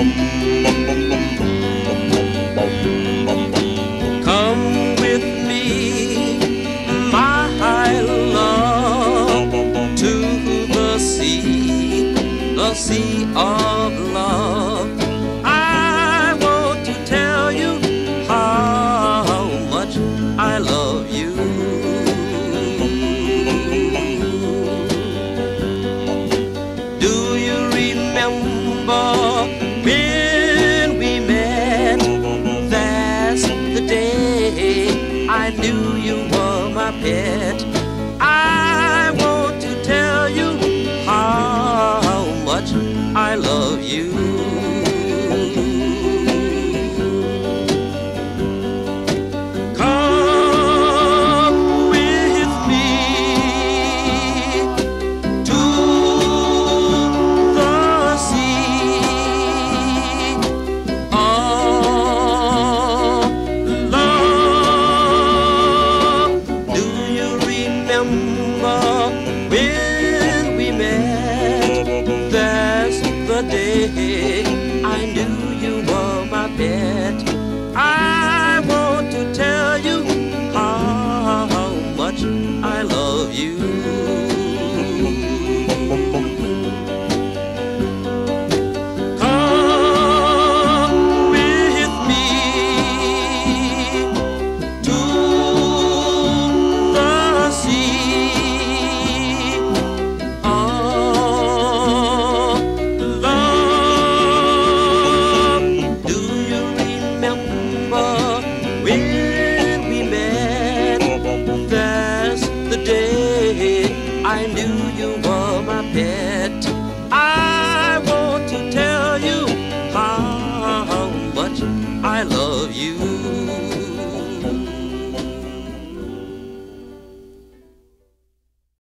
Come with me, my love, to the sea, the sea of love. I want to tell you how much I love you. Do you remember? New. knew day. I knew you were my pet. I want to tell you how much I love you.